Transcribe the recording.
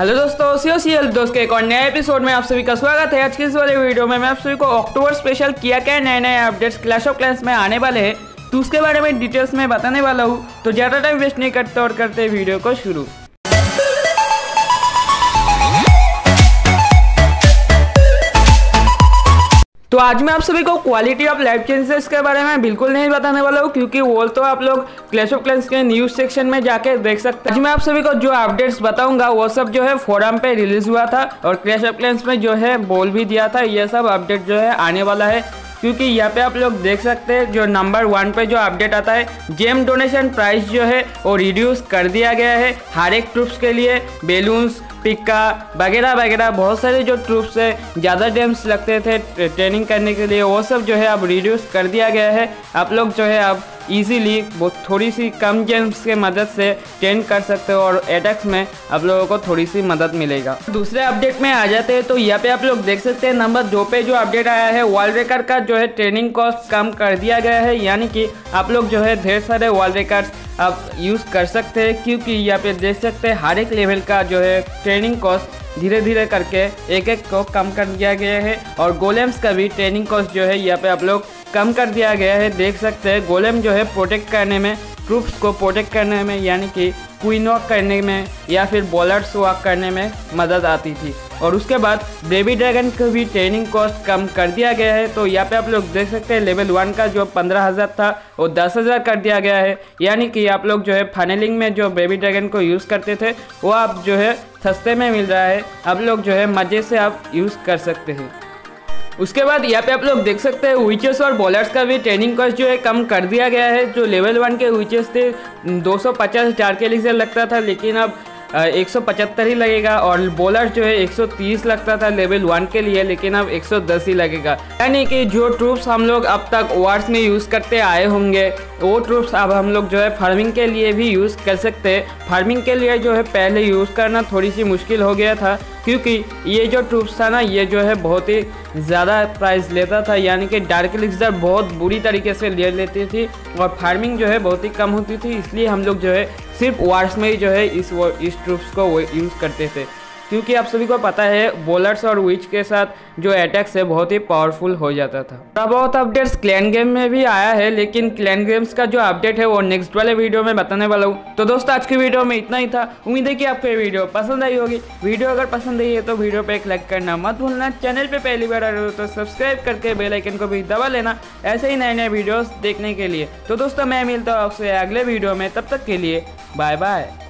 Hello दोस्तों, CO C L दोस्त के एक और नए एपिसोड में आप सभी का स्वागत है। आज के इस वाले वीडियो में मैं आप सभी को अक्टूबर स्पेशल किया क्या नए नए अपडेट्स क्लैश ऑफ़ क्लैंस में आने वाले हैं। तो उसके बारे में डिटेल्स में बताने वाला हूँ। तो ज़्यादा टाइम वेस्ट नहीं करते और करते वीडियो को शुरू। तो आज मैं आप सभी को क्वालिटी ऑफ़ लाइफ चेंजेस के बारे में बिल्कुल नहीं बताने वाला हूँ, क्योंकि वो तो आप लोग क्लैश ऑफ़ क्लैंस के न्यूज़ सेक्शन में जाके देख सकते हैं। आज मैं आप सभी को जो अपडेट्स बताऊँगा, वो सब जो है फोरम पे रिलीज़ हुआ था और क्लैश ऑफ़ क्लैंस में जो है बोल भी दिया था, ये सब अपडेट जो है आने वाला है। क्योंकि यहाँ पे आप लोग देख सकते हैं, जो नंबर वन पे जो अपडेट आता है जेम डोनेशन प्राइस जो है वो रिड्यूस कर दिया गया है हर एक ट्रूप्स के लिए बेलून्स पिक्का वगैरह वगैरह। बहुत सारे जो ट्रूप्स है, ज़्यादा डेम्स लगते थे ट्रेनिंग करने के लिए। वो सब जो है अब रिड्यूस कर दिया गया है। आप लोग जो है अब इजीली वो थोड़ी सी कम जेम्स के मदद से ट्रेन कर सकते हो और अटैक्स में आप लोगों को थोड़ी सी मदद मिलेगा। दूसरे अपडेट में आ जाते हैं तो यहाँ पे आप लोग देख सकते हैं नंबर दो पे जो अपडेट आया है वॉल रेकर का जो है ट्रेनिंग कॉस्ट कम कर दिया गया है, यानी कि आप लोग जो है ढेर सारे वॉल रेकर्स आप यूज़ कर सकते हैं, क्योंकि यहाँ पे देख सकते हैं हर एक लेवल का जो है ट्रेनिंग कॉस्ट धीरे धीरे करके एक एक को कम कर दिया गया है और गोलेम्स का भी ट्रेनिंग कॉस्ट जो है यहाँ पे आप लोग कम कर दिया गया है। देख सकते हैं, गोलेम जो है प्रोटेक्ट करने में ट्रूप्स को प्रोटेक्ट करने में, यानी कि क्वीन वॉक करने में, या फिर बॉलर्स वॉक करने में मदद आती थी। और उसके बाद बेबी ड्रैगन को भी ट्रेनिंग कॉस्ट कम कर दिया गया है। तो यहाँ पे आप लोग देख सकते हैं लेवल वन का जो पंद्रह हज़ार था, वो दस हज़ार कर दिया गया है। यानी कि आप लोग जो है फनेलिंग में जो बेबी ड्रैगन को यूज़ करते थे, वो आप जो है सस्ते में मिल रहा है। आप लोग जो है मज़े से आप यूज़ कर सकते हैं। उसके बाद यहाँ पे आप लोग देख सकते हैं विचेस और बॉलर्स का भी ट्रेनिंग कॉस्ट जो है कम कर दिया गया है, जो लेवल वन के विचेस थे 250 चार के लिए लगता था, लेकिन अब एक सौ पचहत्तर ही लगेगा और बॉलर जो है 130 लगता था लेवल वन के लिए, लेकिन अब 110 ही लगेगा। यानी कि जो ट्रूप्स हम लोग अब तक वार्स में यूज़ करते आए होंगे, वो ट्रूप्स अब हम लोग जो है फ़ार्मिंग के लिए भी यूज़ कर सकते हैं। फ़ार्मिंग के लिए जो है पहले यूज़ करना थोड़ी सी मुश्किल हो गया था, क्योंकि ये जो ट्रूप्स था ना, ये जो है बहुत ही ज़्यादा प्राइस लेता था, यानी कि डार्क लिक्सर बहुत बुरी तरीके से ले लेती थी, और फ़ार्मिंग जो है बहुत ही कम होती थी, इसलिए हम लोग जो है सिर्फ़ वार्स में ही जो है इस वो, इस ट्रूप्स को यूज़ करते थे। क्योंकि आप सभी को पता है बॉलर्स और विच के साथ जो अटैक्स है, बहुत ही पावरफुल हो जाता था। थोड़ा बहुत अपडेट्स क्लैन गेम में भी आया है, लेकिन क्लैन गेम्स का जो अपडेट है, वो नेक्स्ट वाले वीडियो में बताने वाला हूँ। तो दोस्तों, आज की वीडियो में इतना ही था। उम्मीद है कि आपको ये वीडियो पसंद आई होगी। वीडियो अगर पसंद आई है तो वीडियो पर एक लाइक करना मत भूलना। चैनल पर पहली बार आ हो तो सब्सक्राइब करके बेलाइकन को भी दबा लेना। ऐसे ही नए नए वीडियोज़ देखने के लिए। तो दोस्तों, मैं मिलता हूँ आपसे अगले वीडियो में। तब तक के लिए 拜拜。